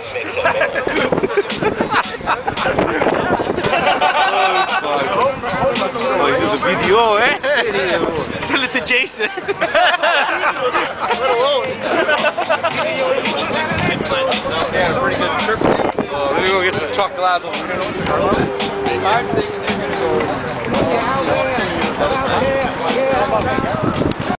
minutes. Oh, there's a video, eh? Send it to Jason. Yeah, pretty good trip. Oh, let me go get some chocolate. I'm thinking they're gonna go. Yeah, yeah, yeah.